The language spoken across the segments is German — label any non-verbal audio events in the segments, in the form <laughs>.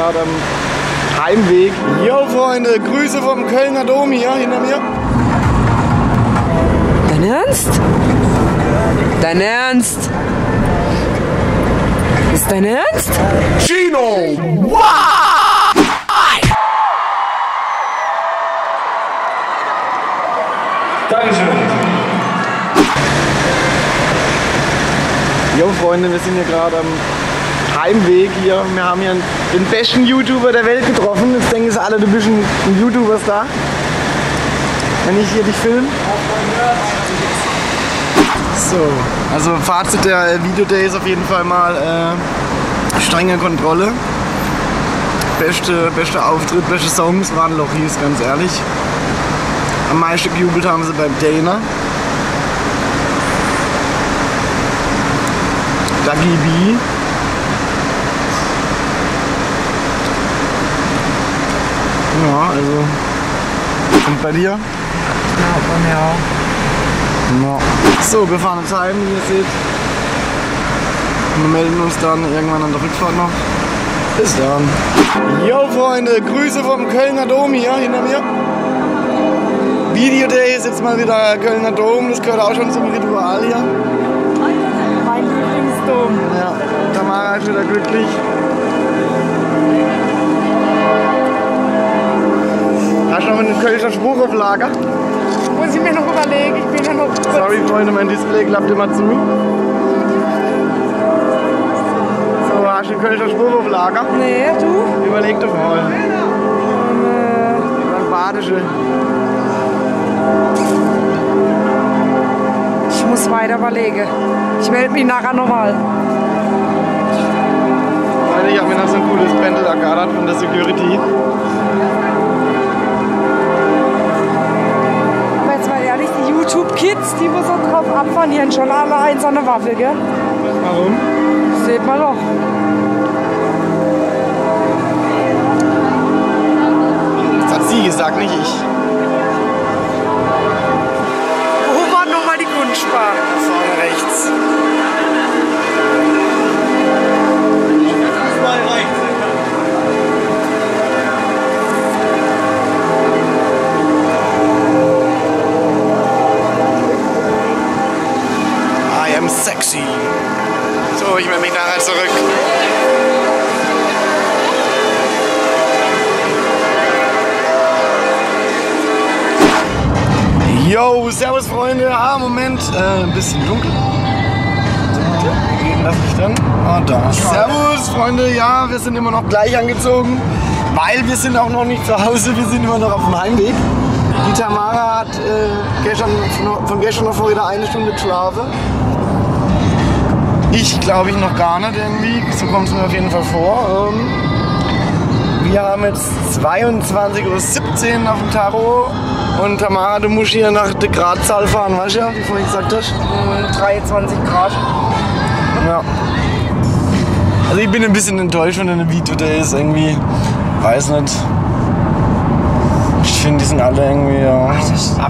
gerade am Heimweg. Jo Freunde, Grüße vom Kölner Dom hier hinter mir. Dein Ernst? Dein Ernst? Ist dein Ernst? Chino! Dankeschön. Jo Freunde, wir sind hier gerade am Heimweg hier. Wir haben hier den besten YouTuber der Welt getroffen. Jetzt denken sie alle, du bist ein, ein YouTuber-Star. Wenn ich hier dich filme. So, also Fazit der äh, Videoday ist auf jeden Fall mal äh, strenge Kontrolle. Beste, beste Auftritt, beste Songs waren Lochis, ganz ehrlich. Am meisten gejubelt haben sie beim Dana. Dagi B. Ja, also. Und bei dir? Ja, von mir auch. Ja. So, wir fahren jetzt heim, wie ihr seht. Wir melden uns dann irgendwann an der Rückfahrt noch. Bis dann. Jo Freunde, Grüße vom Kölner Dom hier hinter mir. Video Day ist jetzt mal wieder Kölner Dom, das gehört auch schon zum Ritual hier. Mein Lieblingsdom. Ja, Tamara ist wieder glücklich. Hast du noch einen Kölscher Spruch auf Lager? Muss ich mir noch überlegen, ich bin ja noch kurz. Sorry Freunde, mein Display klappt immer zu. So, hast du einen Kölscher Spruch auf Lager? Nee, du? Überleg doch mal. Ähm, Ein Badische. ich muss weiter überlegen. Ich melde mich nachher nochmal. Freunde, ich habe mir noch so ein cooles Pendel ergattert von der Security. Die YouTube-Kids, die wo so drauf abfahren, die haben schon alle eins an der Waffe, gell? Warum? Seht mal doch. Das hat sie gesagt, nicht ich. Wo war nochmal die Kunstspar? Vorne rechts. Zurück. Yo, servus Freunde. Ah, Moment, äh, ein bisschen dunkel. Wie geht denn das? Ah, da. Servus Freunde, ja, wir sind immer noch gleich angezogen, weil wir sind auch noch nicht zu Hause, wir sind immer noch auf dem Heimweg. Die Tamara hat äh, gestern, von gestern auf heute eine Stunde geschlafen. Ich glaube ich noch gar nicht irgendwie, so kommt es mir auf jeden Fall vor. Ähm, wir haben jetzt 22.17 Uhr auf dem Tarot und Tamara, du musst hier nach der Gradzahl fahren, weißt du ja, wie vorhin gesagt hast? 23 Grad. Ja. Also ich bin ein bisschen enttäuscht von den Video Days irgendwie. Weiß nicht. Ich finde, die sind alle irgendwie ja,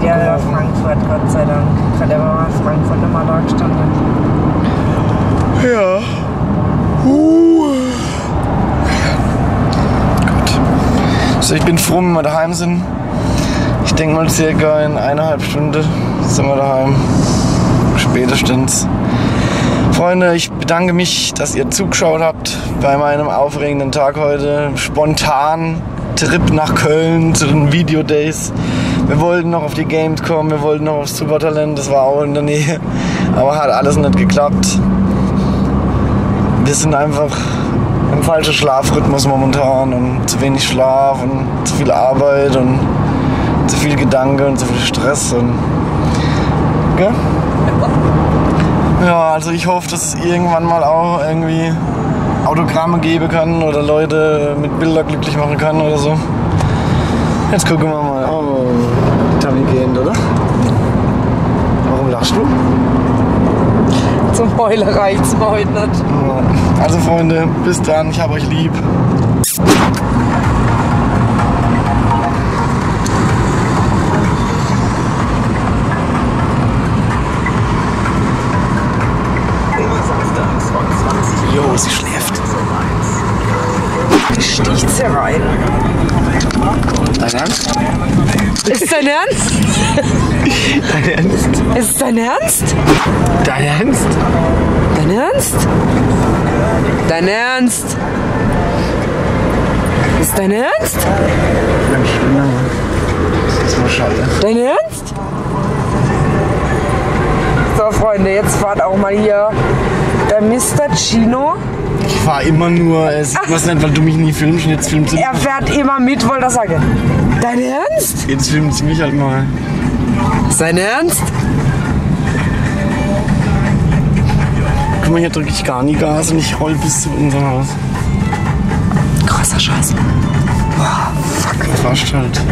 Ja, ja, abgehoben. Frankfurt, Gott sei Dank. Gerade war Frankfurt immer da gestanden. Ja. Uh. Gut. So, ich bin froh, wenn wir daheim sind. Ich denke mal circa in eineinhalb Stunden sind wir daheim. Spätestens. Freunde, ich bedanke mich, dass ihr zugeschaut habt bei meinem aufregenden Tag heute. Spontan Trip nach Köln zu den Video Days. Wir wollten noch auf die Games kommen, wir wollten noch aufs Supertalent, das war auch in der Nähe. Aber hat alles nicht geklappt. Wir sind einfach im falschen Schlafrhythmus momentan und zu wenig Schlaf und zu viel Arbeit und zu viel Gedanke und zu viel Stress und. Gell? Ja, also ich hoffe, dass es irgendwann mal auch irgendwie Autogramme geben kann oder Leute mit Bilder glücklich machen kann oder so. Jetzt gucken wir mal. Oh, Tamigend, oder? Warum lachst du? Zum Heulen reicht's heute nicht. Also Freunde, bis dann, ich hab euch lieb. Jo, sie schläft. sticht's hier rein. Dein Ernst? Ist dein Ernst? Dein Ernst? Ist dein Ernst? Dein Ernst? Dein Ernst? Dein Ernst? Ist dein Ernst? Mensch, na. Das ist so schade. Dein Ernst? So, Freunde, jetzt fahrt auch mal hier der Mr. Chino. Ich fahr immer nur, es was nicht, weil du mich nie filmst und jetzt filmst du Er fährt immer mit, wollte er sagen. Dein Ernst? Jetzt filmen sie mich halt mal. Ist dein Ernst? Guck mal, hier drücke ich gar nie Gas und ich roll bis zu unserem Haus. Krasser Scheiß. Fast halt. <laughs>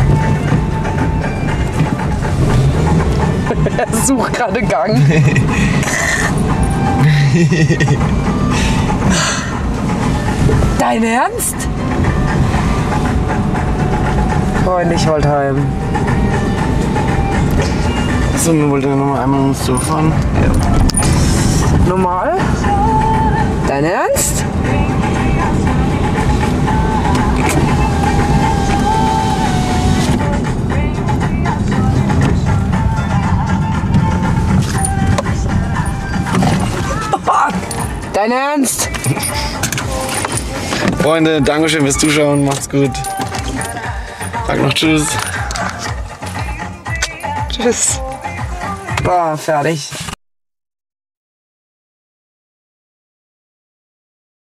Er sucht gerade Gang. <laughs> Dein Ernst? Freunde, ich wollte heim. So, nun wollte er noch einmal ums Dorf fahren. Normal? Dein Ernst? Dein Ernst? Freunde, Dankeschön fürs Zuschauen. Macht's gut. Sag noch Tschüss. Tschüss. Boah, fertig.